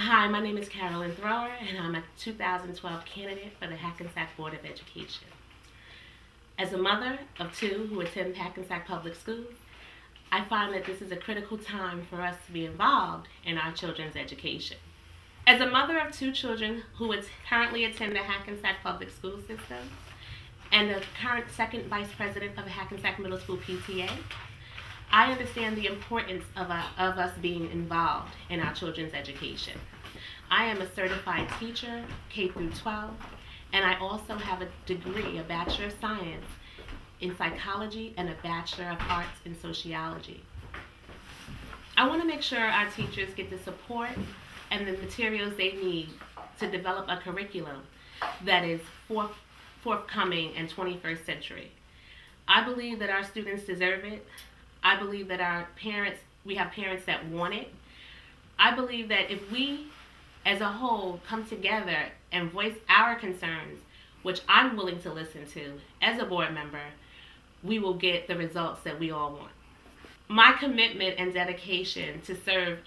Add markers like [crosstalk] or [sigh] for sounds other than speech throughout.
Hi, my name is Carolyn Thrower, and I'm a 2012 candidate for the Hackensack Board of Education. As a mother of two who attend Hackensack Public Schools, I find that this is a critical time for us to be involved in our children's education. As a mother of two children who currently attend the Hackensack Public School System, and the current second vice president of the Hackensack Middle School PTA, I understand the importance of, a, of us being involved in our children's education. I am a certified teacher, K through 12, and I also have a degree, a Bachelor of Science in Psychology and a Bachelor of Arts in Sociology. I want to make sure our teachers get the support and the materials they need to develop a curriculum that is forth, forthcoming and 21st century. I believe that our students deserve it I believe that our parents, we have parents that want it. I believe that if we as a whole come together and voice our concerns, which I'm willing to listen to as a board member, we will get the results that we all want. My commitment and dedication to serve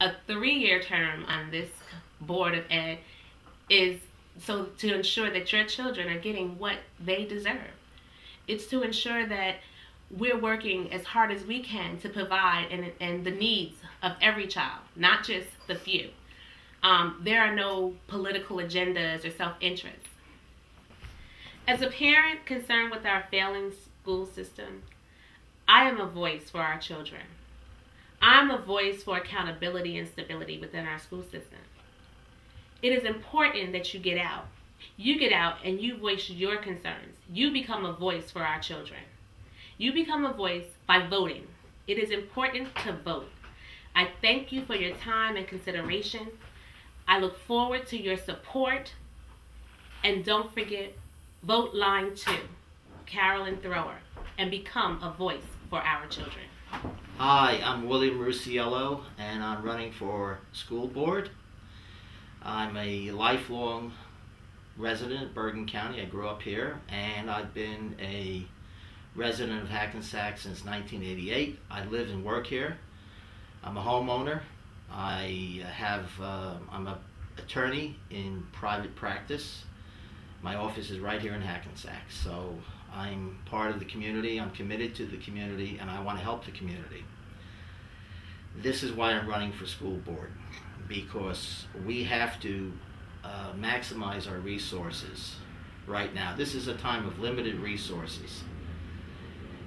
a three year term on this Board of Ed is so to ensure that your children are getting what they deserve. It's to ensure that we're working as hard as we can to provide and, and the needs of every child, not just the few. Um, there are no political agendas or self-interest. As a parent concerned with our failing school system, I am a voice for our children. I'm a voice for accountability and stability within our school system. It is important that you get out. You get out and you voice your concerns. You become a voice for our children. You become a voice by voting. It is important to vote. I thank you for your time and consideration. I look forward to your support. And don't forget, vote line two, Carolyn Thrower, and become a voice for our children. Hi, I'm William Russiello, and I'm running for school board. I'm a lifelong resident of Bergen County. I grew up here, and I've been a resident of Hackensack since 1988. I live and work here. I'm a homeowner. I have, uh, I'm an attorney in private practice. My office is right here in Hackensack. So I'm part of the community, I'm committed to the community, and I want to help the community. This is why I'm running for school board, because we have to uh, maximize our resources right now. This is a time of limited resources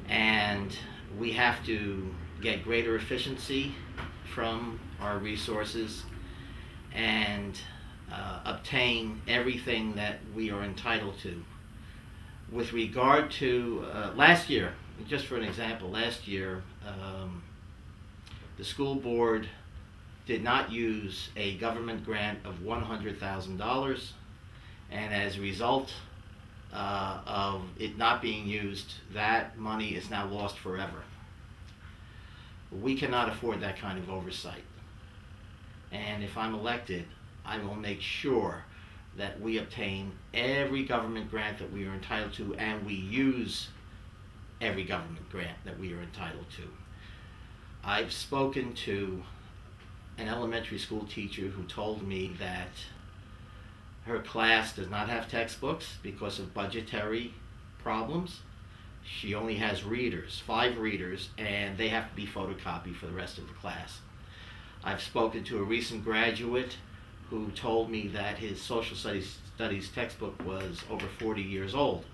and we have to get greater efficiency from our resources and uh, obtain everything that we are entitled to. With regard to uh, last year, just for an example, last year um, the school board did not use a government grant of $100,000 and as a result uh, of it not being used, that money is now lost forever. We cannot afford that kind of oversight. And if I'm elected, I will make sure that we obtain every government grant that we are entitled to and we use every government grant that we are entitled to. I've spoken to an elementary school teacher who told me that her class does not have textbooks because of budgetary problems. She only has readers, five readers, and they have to be photocopied for the rest of the class. I've spoken to a recent graduate who told me that his social studies, studies textbook was over 40 years old.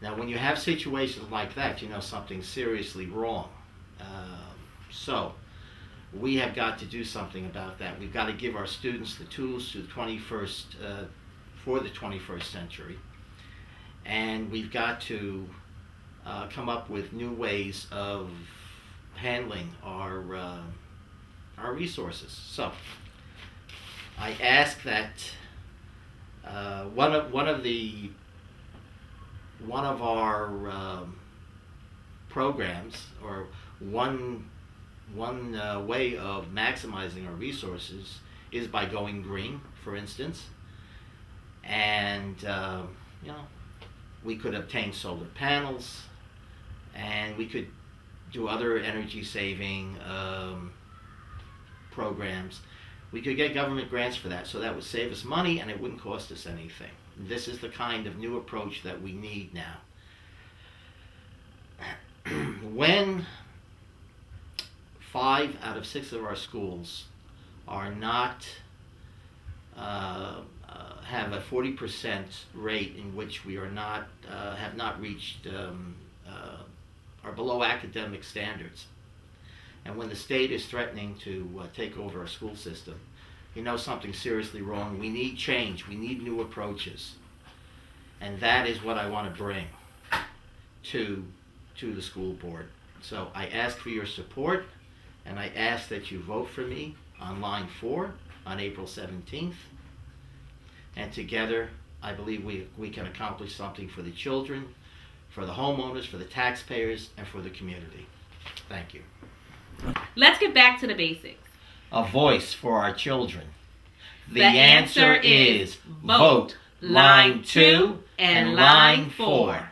Now, when you have situations like that, you know something's seriously wrong. Uh, so, we have got to do something about that. We've got to give our students the tools to the 21st, uh, for the 21st century. And we've got to uh, come up with new ways of handling our, uh, our resources. So I ask that uh, one of one of the one of our um, programs or one one uh, way of maximizing our resources is by going green, for instance. And, uh, you know, we could obtain solar panels and we could do other energy saving um, programs We could get government grants for that, so that would save us money and it wouldn't cost us anything. This is the kind of new approach that we need now. [clears throat] when five out of six of our schools are not uh, uh, have a 40% rate in which we are not uh, have not reached um, uh, are below academic standards and when the state is threatening to uh, take over our school system, you know something's seriously wrong. We need change. We need new approaches. And that is what I want to bring to, to the school board. So I ask for your support, and I ask that you vote for me on line four on April 17th. And together, I believe we, we can accomplish something for the children, for the homeowners, for the taxpayers, and for the community. Thank you. Let's get back to the basics. A voice for our children. The, The answer, answer is vote vote line two and line four.